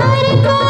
हर कोई